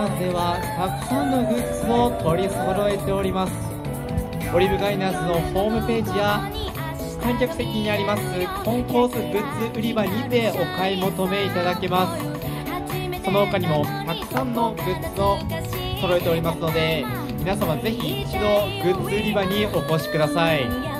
ナーズではたくさんのグッズを取り揃えております。オリブガイナーズのホームページや観客席にありますコンコースグッズ売り場にてお買い求めいただけます。その他にもたくさんのグッズを揃えておりますので皆様ぜひ一度グッズ売り場にお越しください。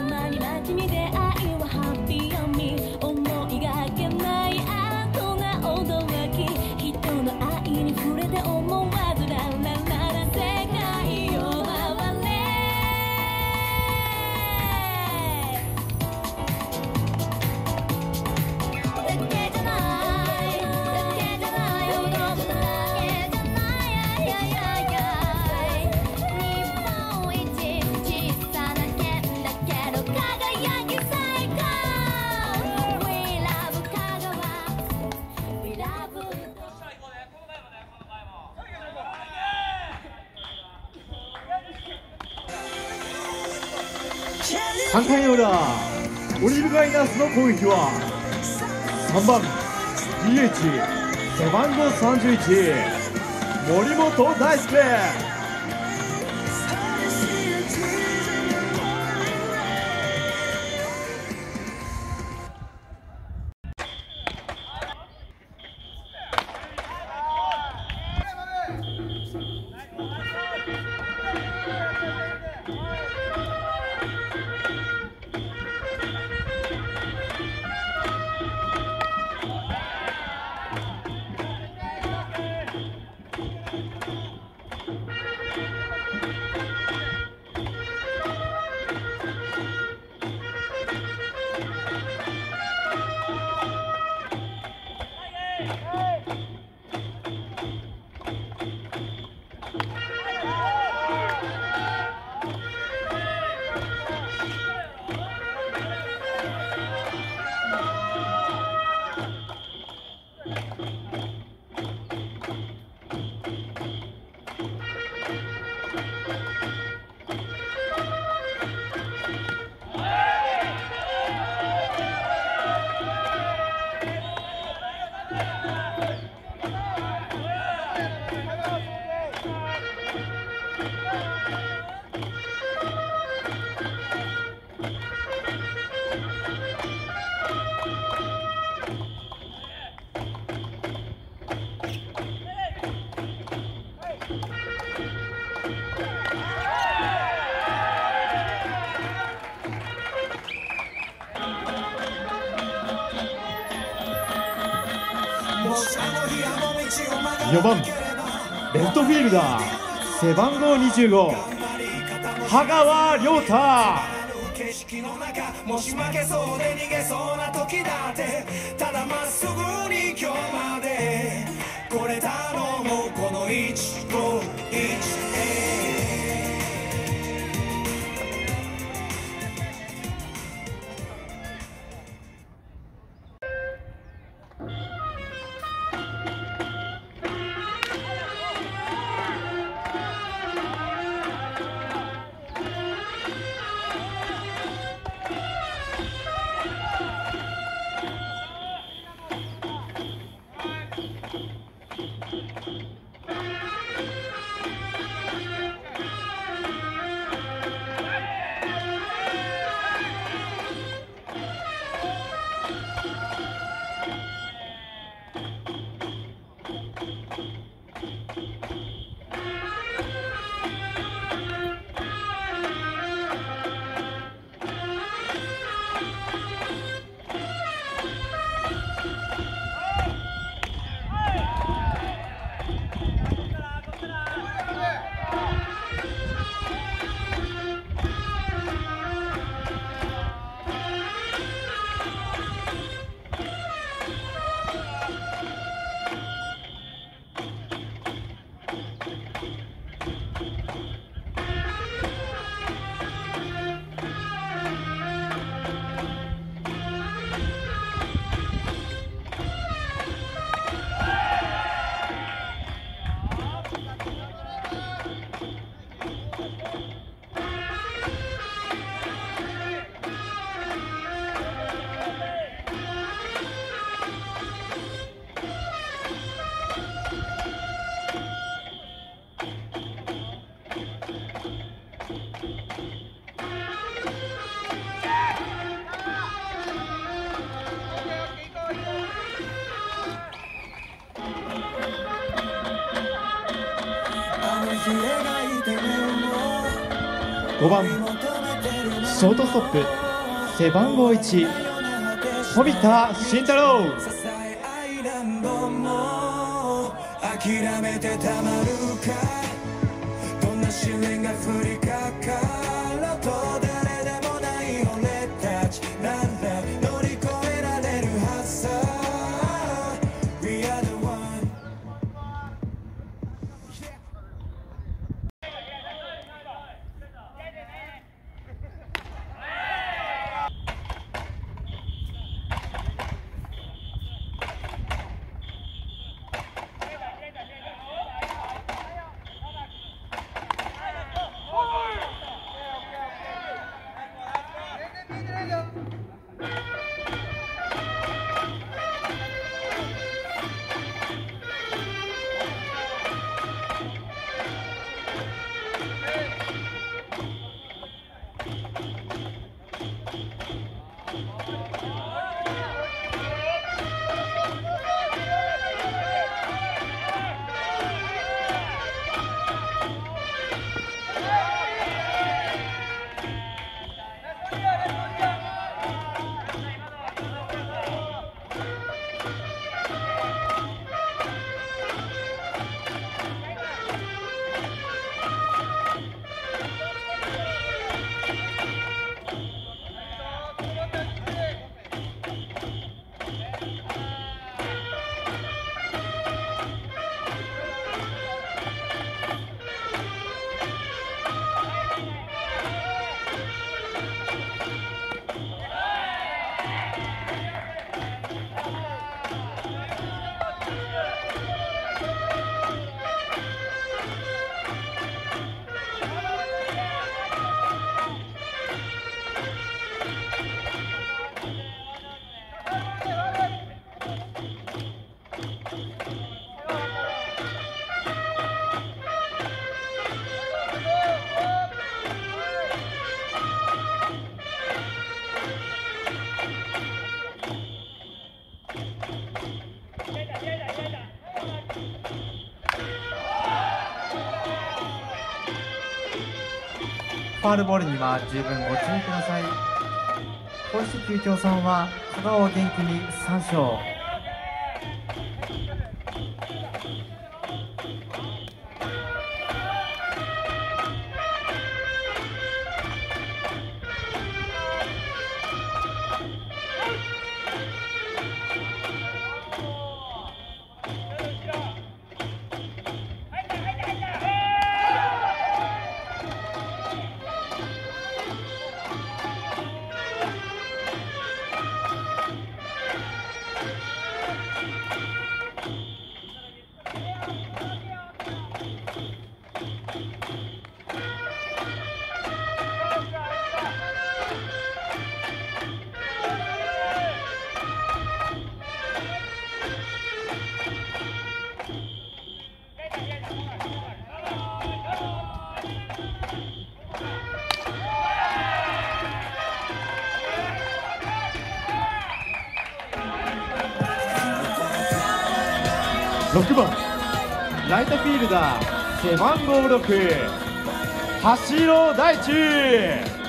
オリブガイナースの攻撃は3番 DH 背番号31森本大輔4番レフトフィールダー背番号25羽川亮太。景色の中もし負けそうで逃げそうな時だってただまっすぐに今日まで来れたのもこの1 5 5番。ショートストップ。背番号1飛田慎太郎。諦めてたまるか。どんな試練が降りかかる？ファールボールには十分ご注意ください。公式球協さんは香川を元気に3勝。6番ライトフィールダー背番号6橋野大地。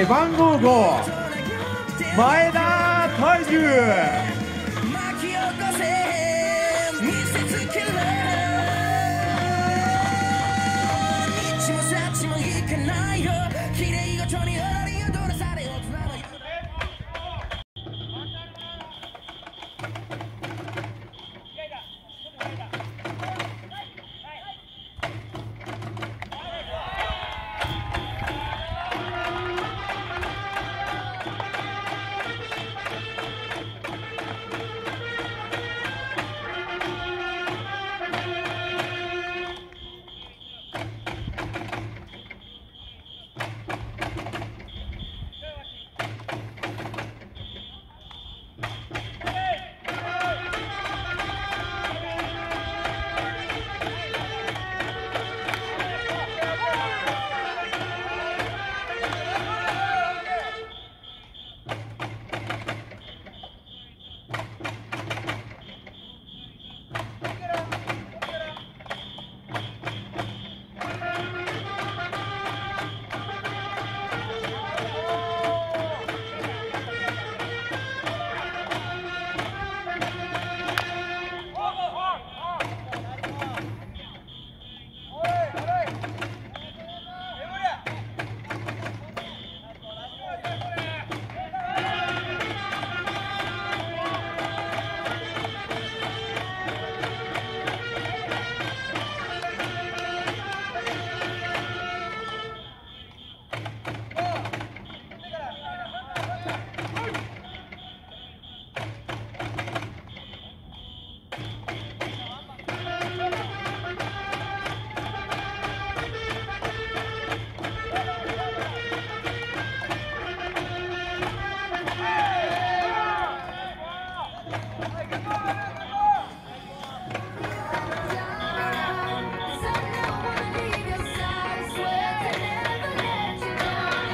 背番号5前田大樹。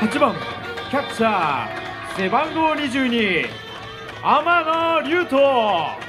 8番キャッチャー背番号22天野龍斗。